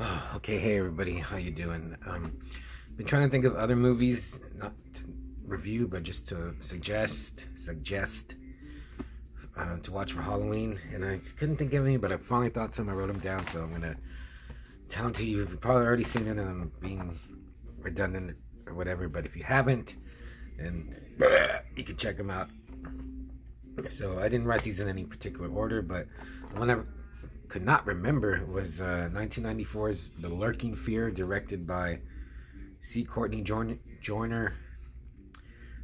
Oh, okay, hey everybody, how you doing? Um, been trying to think of other movies, not to review, but just to suggest, suggest uh, to watch for Halloween, and I couldn't think of any, but I finally thought some. I wrote them down, so I'm gonna tell them to you. You've probably already seen it, and I'm being redundant or whatever. But if you haven't, then you can check them out. So I didn't write these in any particular order, but the one I could not remember was uh, 1994's The Lurking Fear, directed by C. Courtney Joyner,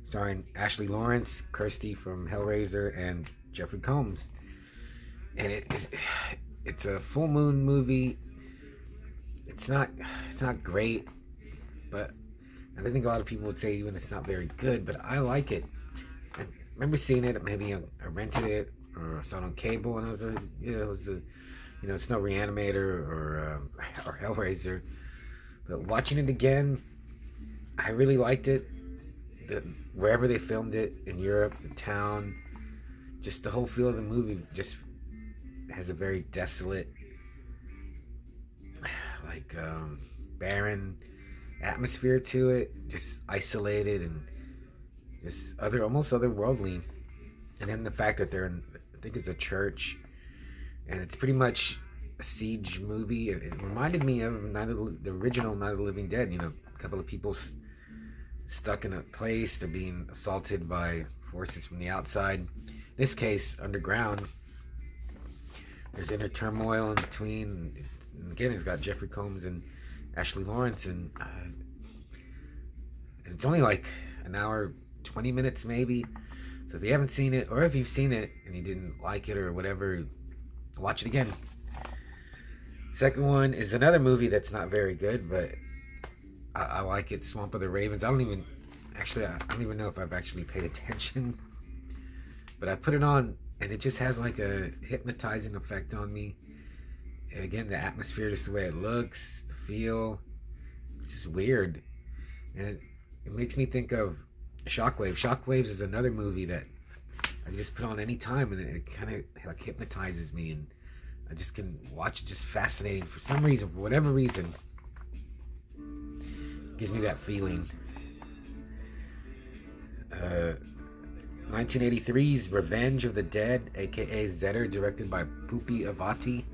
starring Ashley Lawrence, Kirsty from Hellraiser, and Jeffrey Combs. And it, it's, it's a full moon movie. It's not it's not great, but I think a lot of people would say even it's not very good, but I like it I remember seeing it. Maybe I, I rented it or saw it on cable, and it was a yeah, it was a you know it's no Reanimator or um, or Hellraiser, but watching it again, I really liked it. The wherever they filmed it in Europe, the town, just the whole feel of the movie just has a very desolate, like um, barren atmosphere to it, just isolated and just other almost otherworldly. And then the fact that they're in i think it's a church and it's pretty much a siege movie. It, it reminded me of Night of the, the, original night of the living dead. You know a couple of people stuck in a place. They're being assaulted by forces from the outside. In this case underground there's inner turmoil in between. And again it's got jeffrey combs and ashley lawrence and uh, it's only like an hour 20 minutes maybe. So if you haven't seen it, or if you've seen it and you didn't like it or whatever, watch it again. Second one is another movie that's not very good, but I, I like it. Swamp of the Ravens. I don't even actually. I, I don't even know if I've actually paid attention, but I put it on and it just has like a hypnotizing effect on me. And again, the atmosphere, just the way it looks, the feel, it's just weird, and it, it makes me think of Shockwave. Shockwaves is another movie that I just put on any time, and it, kind of like hypnotizes me, and I just can watch. It just fascinating for some reason, for whatever reason, gives me that feeling. Uh, 1983's Revenge of the Dead, aka Zeder, directed by Pupi Avati.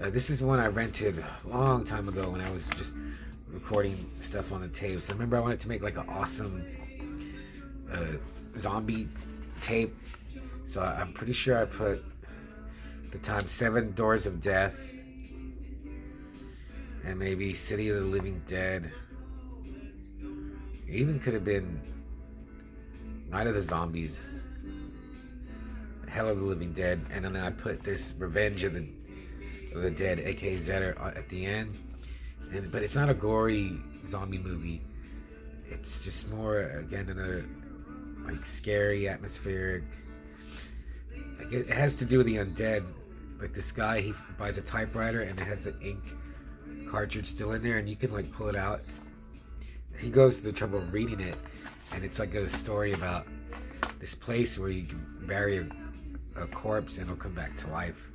Uh, this is one I rented a long time ago when I was just recording stuff on the tapes. I remember I wanted to make like an awesome uh, zombie tape. So I'm pretty sure I put the time Seven Doors of Death and maybe City of the Living Dead. It even could have been Night of the Zombies, Hell of the Living Dead, and then I put this Revenge of the of the Dead, aka Zeder, uh, at the end. And but it's not a gory zombie movie. It's just more again another like scary, atmospheric. It has to do with the undead. Like this guy, he buys a typewriter and it has the ink cartridge still in there, and you can like pull it out. He goes to the trouble of reading it, and it's like a story about this place where you can bury a, a corpse and it'll come back to life.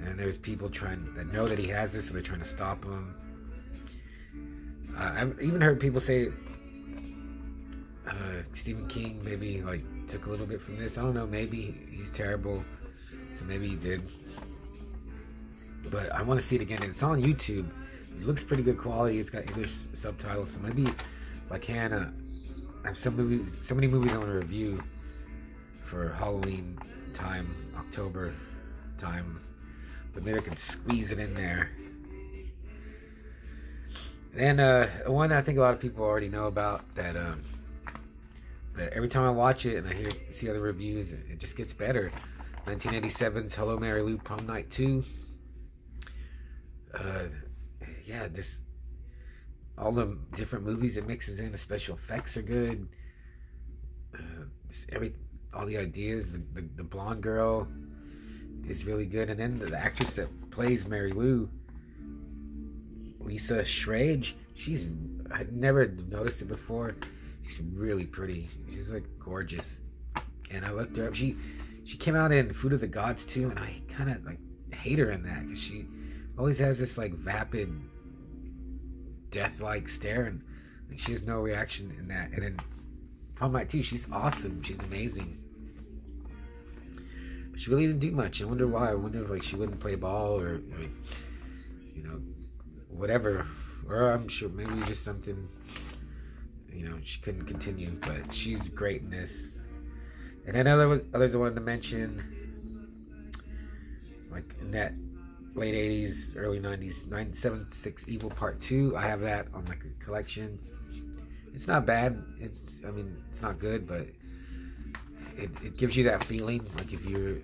And there's people trying that know that he has this, so they're trying to stop him. Uh, I've even heard people say uh, Stephen King maybe like took a little bit from this. I don't know. Maybe he's terrible, so maybe he did. But I want to see it again. It's on YouTube. It looks pretty good quality. It's got English subtitles, so maybe if I can, uh, I have some movies, so many movies I want to review for Halloween time, October time. But maybe I can squeeze it in there. And uh, one I think a lot of people already know about that um, but every time I watch it and I hear see other reviews, it just gets better. 1987's Hello Mary Lou Prom Night 2. Uh, yeah, this all the different movies it mixes in. The special effects are good. Uh, every all the ideas. The, the, the blonde girl is really good, and then the, the actress that plays Mary Lou, Lisa Schrage, she's I'd never noticed it before She's really pretty. She's like gorgeous. And I looked her up. She she came out in Food of the Gods too, and I kind of like hate her in that because she always has this like vapid, death-like stare, and like, she has no reaction in that. And then Prom Night too, she's awesome. She's amazing. But she really didn't do much. I wonder why. I wonder if like she wouldn't play ball or like, you know, whatever. Or I'm sure maybe just something. You know, she couldn't continue, but she's great in this. And then other others I wanted to mention, like in that late 80s, early 90s, 976 Evil Part 2. I have that on like a collection. It's not bad. It's, I mean, it's not good, but it, it gives you that feeling. Like if you're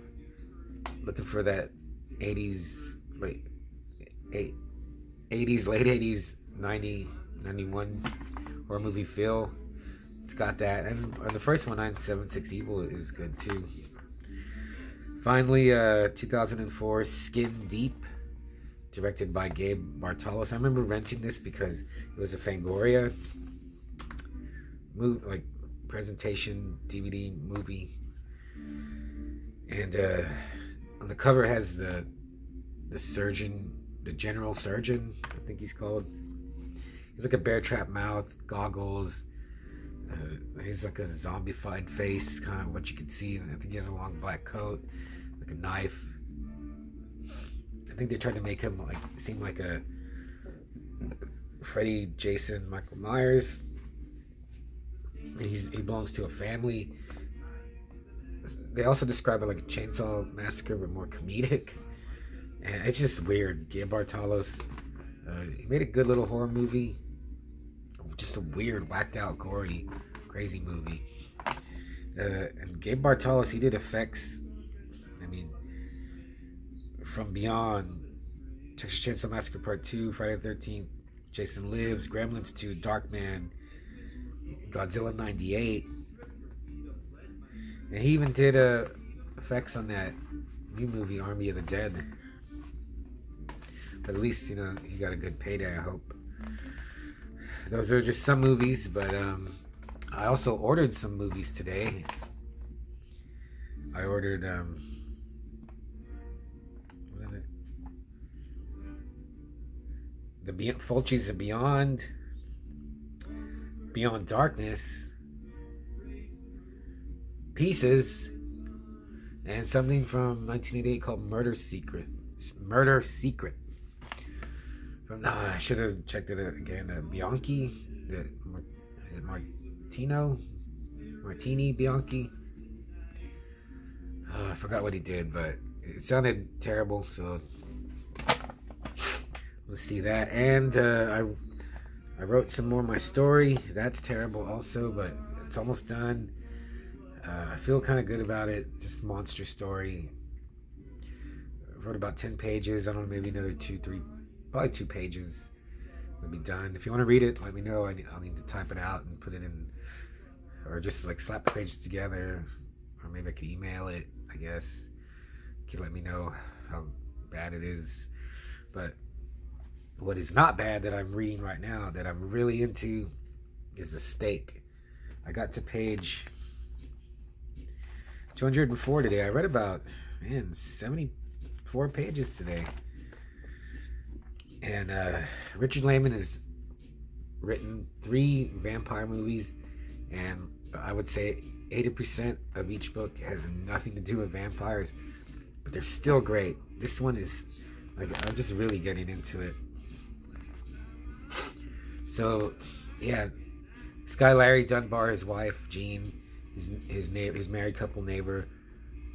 looking for that 80s, late, 80s, late 80s, 90, 91 horror movie feel. It's got that. And, the first one, 976 Evil, is good too. Finally, uh, 2004, Skin Deep, directed by Gabe Bartalos. I remember renting this because it was a Fangoria movie, like presentation DVD movie, and uh, on the cover has the the surgeon, the general surgeon, I think he's called. He's like a bear trap mouth, goggles. Uh, he's like a zombified face, kind of what you can see. I think he has a long black coat like a knife. I think they tried to make him like seem like a Freddy, Jason, Michael Myers. He's he belongs to a family. They also describe it like a chainsaw massacre, but more comedic. And it's just weird. Gabe Bartalos, uh, he made a good little horror movie. Just a weird, whacked out, gory, crazy movie. Uh, and Gabe Bartalos, he did effects I mean, from Beyond, Texas Chainsaw Massacre Part 2, Friday the 13th, Jason Lives, Gremlins 2, Darkman, Godzilla 98. And he even did uh, effects on that new movie, Army of the Dead. But at least, you know, he got a good payday, I hope. Those are just some movies, but um, I also ordered some movies today. I ordered um, the Beyond, Fulci's of Beyond, Beyond Darkness, Pieces, and something from 1988 called Murder Secret. Murder Secret. From nah, I should have checked it again. Uh, Bianchi, the is it Martino, Martini Bianchi. Uh, I forgot what he did, but it sounded terrible. So Let's see that. And uh, I I wrote some more of my story. That's terrible also, but it's almost done. Uh, I feel kind of good about it. Just monster story. I wrote about 10 pages. I don't know, maybe another two, three, probably two pages would be done. If you want to read it, let me know. I need, I'll need to type it out and put it in, or just like slap the pages together, or maybe I could email it, I guess. You can let me know how bad it is. But what is not bad that I'm reading right now that I'm really into is the stake. I got to page 204 today. I read about man 74 pages today. And uh, Richard Laymon has written three vampire movies, and I would say 80% of each book has nothing to do with vampires, but they're still great. This one is like I'm just really getting into it. So, yeah, guy Larry Dunbar, his wife Jean, his his neighbor, his married couple neighbor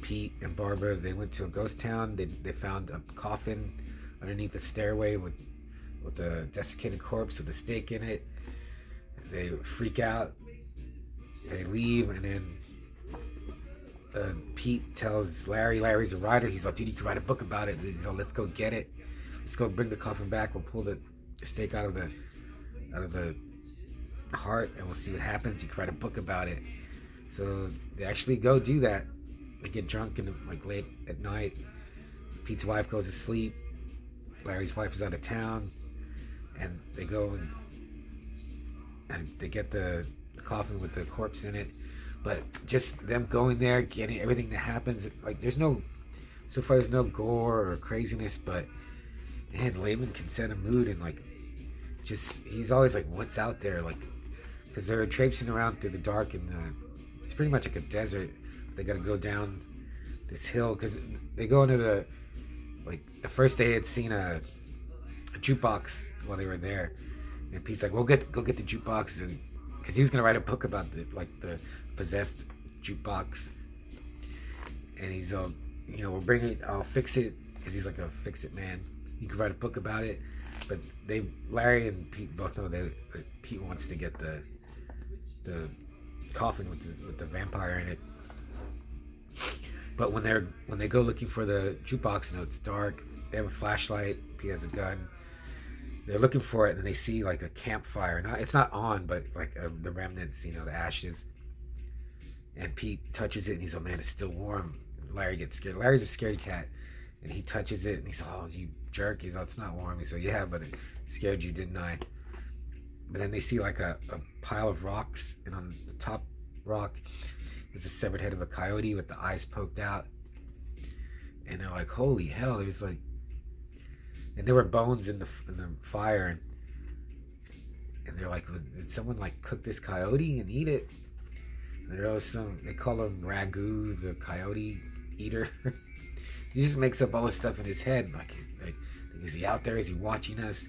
Pete and Barbara, they went to a ghost town. They they found a coffin underneath the stairway with with a desiccated corpse with the stake in it. They freak out. They leave, and then uh, Pete tells Larry, Larry's a writer. He's like, dude, you can write a book about it. He's like, let's go get it. Let's go bring the coffin back. We'll pull the stake out of the out of the heart and we'll see what happens. You can write a book about it. So they actually go do that. They get drunk and like late at night. Pete's wife goes to sleep. Larry's wife is out of town, and they go and, and they get the, coffin with the corpse in it. But just them going there, getting everything that happens, like there's no, so far there's no gore or craziness, but and Laymon can set a mood and like just he's always like what's out there like because they're traipsing around through the dark and the, it's pretty much like a desert they got to go down this hill because they go into the like the first they had seen a, a jukebox while they were there and Pete's like, "We'll get go get the jukebox," and because he was gonna write a book about the like the possessed jukebox, and he's uh, you know, we'll bring it, I'll fix it because he's like a fix it man. You can write a book about it, but they Larry and Pete both know that Pete wants to get the the coffin with the, with the vampire in it. But when they're when they go looking for the jukebox, you know it's dark. They have a flashlight. Pete has a gun they're looking for it and they see like a campfire. Not it's not on, but like uh, the remnants, you know, the ashes. And Pete touches it and he's like, "Man, it's still warm." Larry gets scared. Larry's a scaredy cat, and he touches it and he's like, "Oh, you jerk!" He's like, "It's not warm." He's like, "Yeah, but it scared you, didn't I?" But then they see like a, a pile of rocks, and on the top rock is a severed head of a coyote with the eyes poked out. And they're like, "Holy hell!" There's like and there were bones in the in the fire, and and they're like, did someone like cook this coyote and eat it? And there was some they call him Ragu, the coyote eater. he just makes up all this stuff in his head. Like, he's like, is he out there? Is he watching us?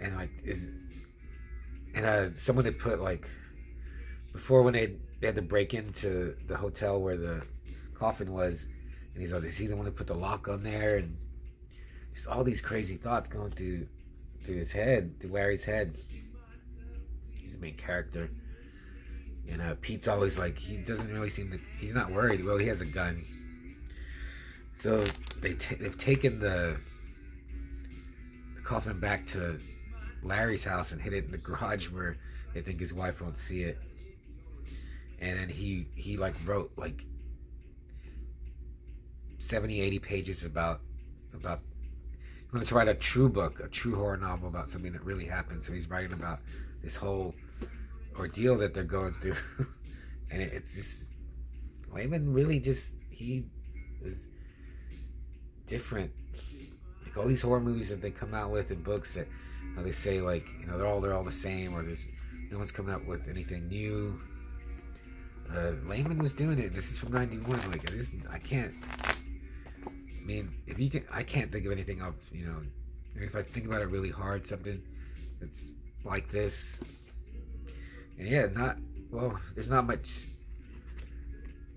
And like, is and uh, someone had put like before when they they had to break into the hotel where the coffin was, and he's like, is he the one who put the lock on there? And just all these crazy thoughts going through through his head, through Larry's head. He's the main character. And uh, Pete's always like, he doesn't really seem to, he's not worried. Well, he has a gun. So they t- they've taken the, the coffin back to Larry's house and hid it in the garage where they think his wife won't see it. And then he, he like wrote like 70, 80 pages about, about he wants to write a true book, a true horror novel about something that really happened. So he's writing about this whole ordeal that they're going through, and it, it's just Laymon really just he was different. Like all these horror movies that they come out with and books that you know, they say like you know they're all they're all the same or there's no one's coming up with anything new. Uh, Laymon was doing it. This is from '91. Like this, I can't I mean, if you can, I can't think of anything of you know, if I think about it really hard, something that's like this. And yeah, not well. There's not much.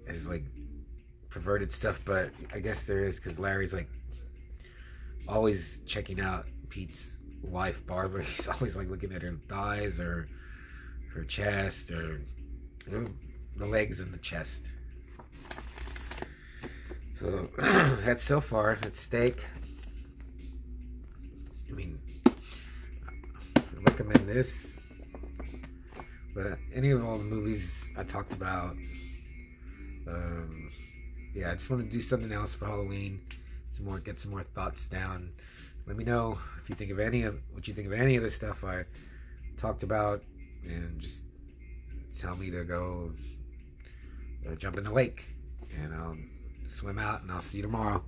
There's like perverted stuff, but I guess there is because Larry's like always checking out Pete's wife Barbara. He's always like looking at her thighs or her chest or you know, the legs and the chest. So that's so far. That's stake. I mean, I recommend this. But any of all the movies I talked about, um, yeah, I just want to do something else for Halloween. Some more, get some more thoughts down. Let me know if you think of any of what you think of any of the stuff I talked about, and just tell me to go uh, jump in the lake, and I'll swim out, and I'll see you tomorrow.